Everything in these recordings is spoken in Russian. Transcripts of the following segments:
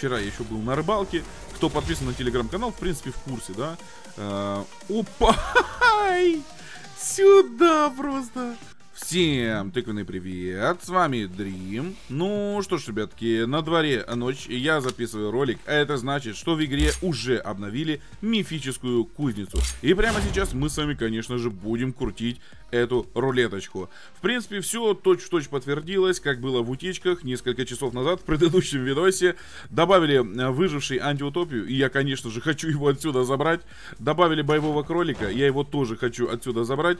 Вчера еще был на рыбалке. Кто подписан на телеграм-канал, в принципе, в курсе, да? Э, опа! Сюда просто! Всем тыквенный привет, с вами Дрим. Ну что ж, ребятки, на дворе ночь, я записываю ролик, а это значит, что в игре уже обновили мифическую кузницу. И прямо сейчас мы с вами, конечно же, будем крутить эту рулеточку. В принципе, все точь-в-точь подтвердилось, как было в утечках несколько часов назад в предыдущем видосе. Добавили э, выживший антиутопию, и я, конечно же, хочу его отсюда забрать. Добавили боевого кролика, я его тоже хочу отсюда забрать.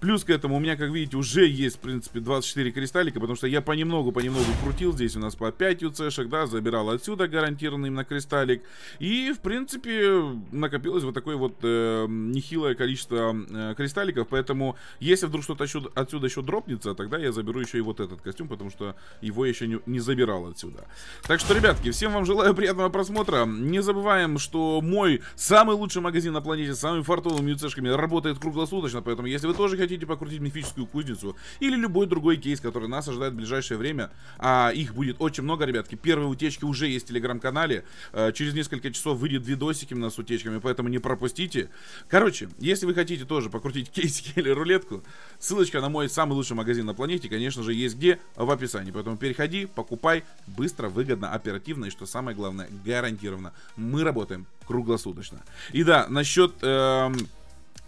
Плюс к этому у меня, как видите, уже есть, в принципе, 24 кристаллика, потому что я понемногу-понемногу крутил. Здесь у нас по 5 УЦшек, да, забирал отсюда гарантированный на кристаллик. И, в принципе, накопилось вот такое вот э, нехилое количество э, кристалликов, поэтому, если вдруг что-то отсюда еще дропнется, тогда я заберу еще и вот этот костюм, потому что его еще не, не забирал отсюда. Так что, ребятки, всем вам желаю приятного просмотра. Не забываем, что мой самый лучший магазин на планете с самыми фартовыми юцешками работает круглосуточно, поэтому если вы тоже хотите покрутить мифическую кузницу или любой другой кейс, который нас ожидает в ближайшее время, а их будет очень много, ребятки, первые утечки уже есть в телеграм-канале, э, через несколько часов выйдет видосик именно с утечками, поэтому не пропустите. Короче, если вы хотите тоже покрутить кейсики или рулетку, Ссылочка на мой самый лучший магазин на планете, конечно же, есть где? В описании. Поэтому переходи, покупай быстро, выгодно, оперативно и, что самое главное, гарантированно. Мы работаем круглосуточно. И да, насчет... Эм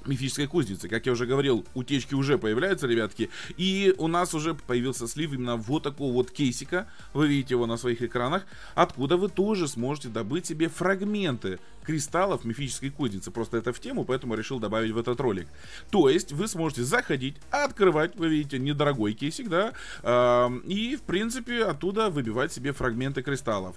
мифической кузницы. Как я уже говорил, утечки уже появляются, ребятки. И у нас уже появился слив именно вот такого вот кейсика. Вы видите его на своих экранах. Откуда вы тоже сможете добыть себе фрагменты кристаллов мифической кузницы. Просто это в тему, поэтому решил добавить в этот ролик. То есть вы сможете заходить, открывать, вы видите, недорогой кейсик, да, э, и в принципе оттуда выбивать себе фрагменты кристаллов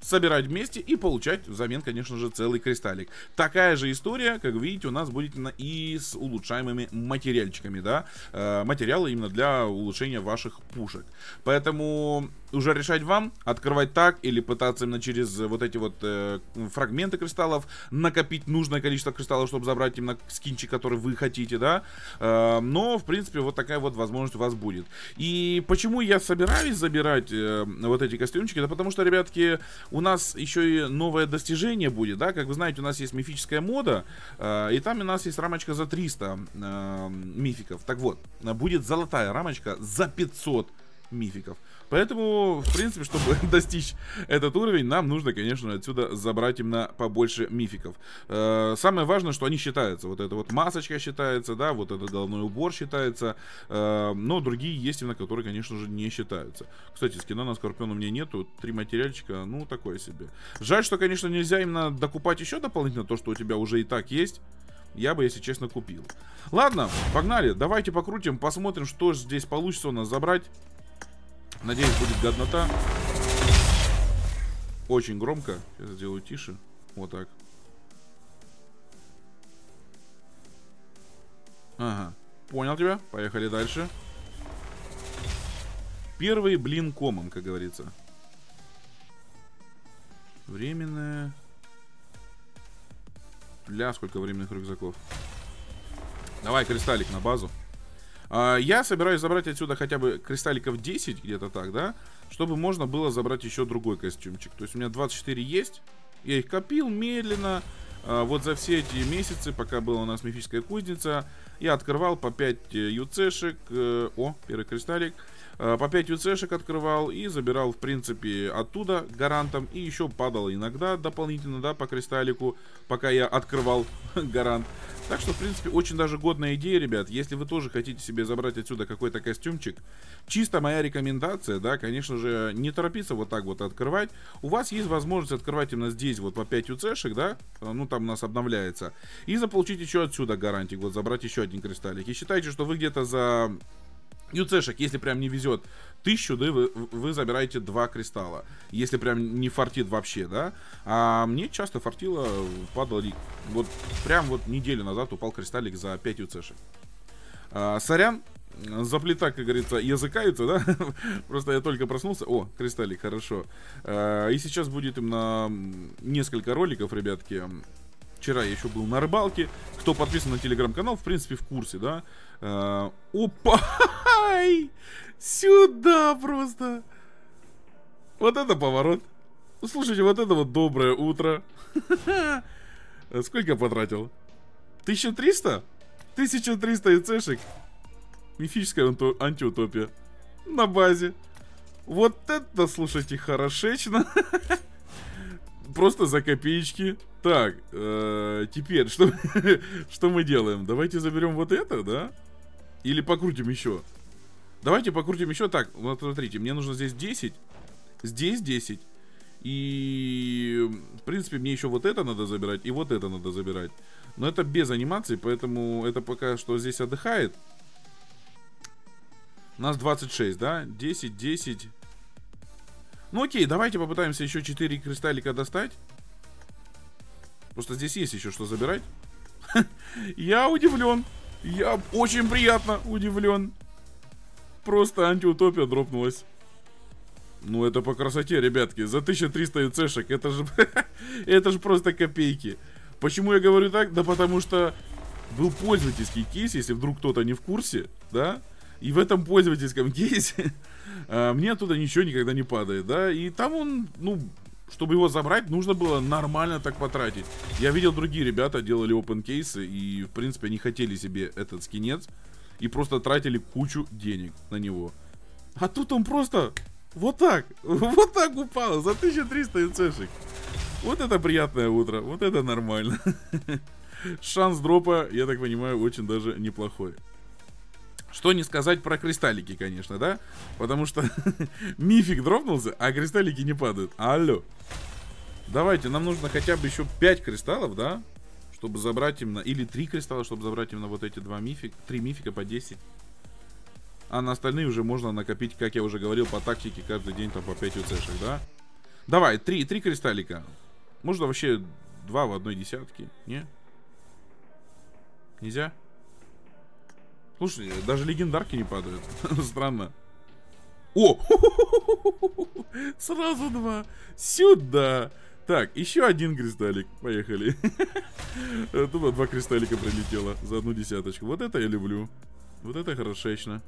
собирать вместе и получать взамен, конечно же, целый кристаллик. Такая же история, как видите, у нас будет и с улучшаемыми материальчиками, да, э, материалы именно для улучшения ваших пушек. Поэтому уже решать вам, открывать так или пытаться именно через вот эти вот э, фрагменты кристаллов накопить нужное количество кристаллов, чтобы забрать именно скинчик, который вы хотите, да. Э, но, в принципе, вот такая вот возможность у вас будет. И почему я собираюсь забирать э, вот эти костюмчики? Да потому что, ребятки, у нас еще и новое достижение будет, да. Как вы знаете, у нас есть мифическая мода, э, и там у нас есть рамочка за 300 э, мификов. Так вот, будет золотая рамочка за 500 мификов. Поэтому, в принципе, чтобы достичь этот уровень, нам нужно, конечно, отсюда забрать именно побольше мификов. Э, самое важное, что они считаются. Вот эта вот масочка считается, да, вот этот головной убор считается. Э, но другие есть именно, которые, конечно же, не считаются. Кстати, скина на Скорпион у меня нету. Три материальчика, ну, такое себе. Жаль, что, конечно, нельзя именно докупать еще дополнительно то, что у тебя уже и так есть я бы, если честно, купил. Ладно, погнали, давайте покрутим, посмотрим, что здесь получится у нас забрать. Надеюсь, будет годнота. Очень громко. Сейчас сделаю тише. Вот так. Ага. Понял тебя. Поехали дальше. Первый блин комом, как говорится. Временное. Бля, сколько временных рюкзаков. Давай кристаллик на базу. А, я собираюсь забрать отсюда хотя бы кристалликов 10, где-то так, да? Чтобы можно было забрать еще другой костюмчик. То есть у меня 24 есть. Я их копил медленно. А, вот за все эти месяцы, пока была у нас мифическая кузница, я открывал по 5 э, юцешек. Э, о, первый кристаллик. А, по 5 ЮЦшек открывал и забирал, в принципе, оттуда гарантом. И еще падал иногда дополнительно, да, по кристаллику, пока я открывал гарант. Так что, в принципе, очень даже годная идея, ребят. Если вы тоже хотите себе забрать отсюда какой-то костюмчик, чисто моя рекомендация, да, конечно же, не торопиться вот так вот открывать. У вас есть возможность открывать именно здесь вот по 5 ЮЦшек, да, ну там у нас обновляется. И заполучить еще отсюда гарантик, вот забрать еще один кристаллик. И считайте, что вы где-то за Юцешек, если прям не везет тысячу, да, вы, вы забираете два кристалла. Если прям не фартит вообще, да. А мне часто фартило, падал лик. Вот прям вот неделю назад упал кристаллик за 5 юцешек. А, сорян, заплета, как говорится, языкаются, да? Просто я только проснулся. О, кристаллик, хорошо. А, и сейчас будет именно несколько роликов, ребятки. Вчера я еще был на рыбалке. Кто подписан на телеграм-канал, в принципе, в курсе, да? А, опа! Сюда просто! Вот это поворот! Слушайте, вот это вот доброе утро. Сколько потратил? 1300? 1300 ИЦшек. Мифическая антиутопия. На базе. Вот это, слушайте, хорошечно. Просто за копеечки. Так, э, теперь, что, что мы делаем? Давайте заберем вот это, да? Или покрутим еще? Давайте покрутим еще так. Вот смотрите, мне нужно здесь 10. Здесь 10. И, в принципе, мне еще вот это надо забирать, и вот это надо забирать. Но это без анимации, поэтому это пока что здесь отдыхает. У нас 26, да? 10, 10. Ну окей, давайте попытаемся еще 4 кристаллика достать. Просто здесь есть еще что забирать. Я удивлен. Я очень приятно удивлен. Просто антиутопия дропнулась. Ну, это по красоте, ребятки. За 1300 ИЦшек. Это же... это же просто копейки. Почему я говорю так? Да потому что был пользовательский кейс, если вдруг кто-то не в курсе, да? И в этом пользовательском кейсе а, мне оттуда ничего никогда не падает, да? И там он, ну, чтобы его забрать, нужно было нормально так потратить. Я видел, другие ребята делали open кейсы, и, в принципе, они хотели себе этот скинец, и просто тратили кучу денег на него. А тут он просто вот так, вот так упал за 1300 ИЦшек. Вот это приятное утро, вот это нормально. Шанс дропа, я так понимаю, очень даже неплохой. Что не сказать про кристаллики, конечно, да? Потому что мифик дропнулся, а кристаллики не падают. Алло. Давайте, нам нужно хотя бы еще 5 кристаллов, да? Чтобы забрать именно... Или 3 кристалла, чтобы забрать именно вот эти два мифика. 3 мифика по 10. А на остальные уже можно накопить, как я уже говорил, по тактике каждый день там по 5 УЦшек, да? Давай, 3, 3 кристаллика. Можно вообще 2 в одной десятке, не? Нельзя? Слушай, даже легендарки не падают. Странно. О! Сразу два. Сюда. Так, еще один кристаллик. Поехали. Тупо два кристаллика прилетело за одну десяточку. Вот это я люблю. Вот это хорошечно.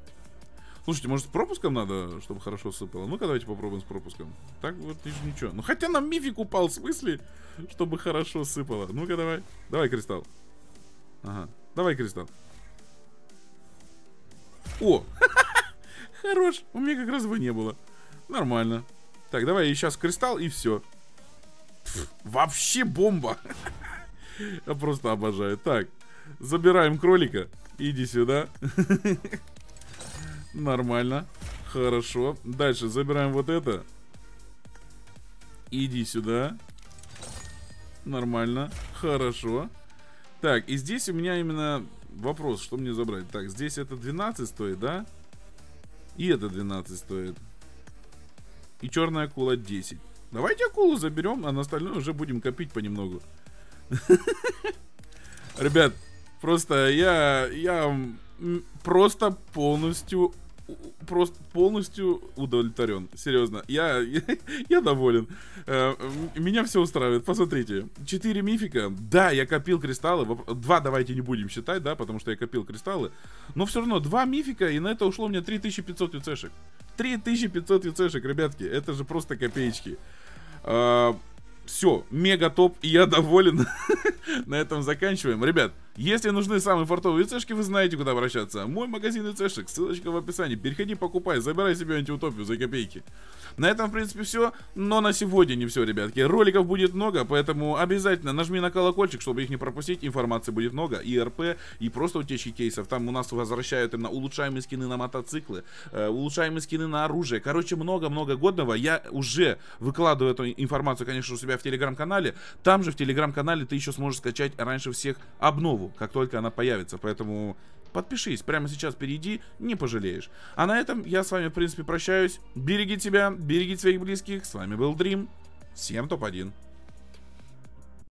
Слушайте, может с пропуском надо, чтобы хорошо сыпало? Ну-ка давайте попробуем с пропуском. Так вот ничего. Ну хотя нам мифик упал, в смысле, чтобы хорошо сыпало. Ну-ка давай. Давай кристалл. Ага. Давай кристалл. О! Хорош. У меня как раз его не было. Нормально. Так, давай сейчас кристалл и все. Вообще бомба. Я просто обожаю. Так, забираем кролика. Иди сюда. Нормально. Хорошо. Дальше забираем вот это. Иди сюда. Нормально. Хорошо. Так, и здесь у меня именно вопрос, что мне забрать. Так, здесь это 12 стоит, да? И это 12 стоит. И черная акула 10. Давайте акулу заберем, а на остальное уже будем копить понемногу. Ребят, просто я, я просто полностью просто полностью удовлетворен. Серьезно. Я, я, доволен. Э, меня все устраивает. Посмотрите. 4 мифика. Да, я копил кристаллы. Два давайте не будем считать, да, потому что я копил кристаллы. Но все равно два мифика, и на это ушло мне 3500 юцешек. 3500 юцешек, ребятки. Это же просто копеечки. Э, все, мега топ, и я доволен. На этом заканчиваем. Ребят, если нужны самые фартовые цешки, вы знаете, куда обращаться. Мой магазин цешек, ссылочка в описании. Переходи, покупай, забирай себе антиутопию за копейки. На этом, в принципе, все. Но на сегодня не все, ребятки. Роликов будет много, поэтому обязательно нажми на колокольчик, чтобы их не пропустить. Информации будет много. И РП, и просто утечки кейсов. Там у нас возвращают именно улучшаемые скины на мотоциклы, э, улучшаемые скины на оружие. Короче, много-много годного. Я уже выкладываю эту информацию, конечно, у себя в телеграм-канале. Там же в телеграм-канале ты еще сможешь скачать раньше всех обнову как только она появится. Поэтому подпишись, прямо сейчас перейди, не пожалеешь. А на этом я с вами, в принципе, прощаюсь. Берегите себя, берегите своих близких. С вами был Дрим. Всем топ-1.